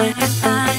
I, I.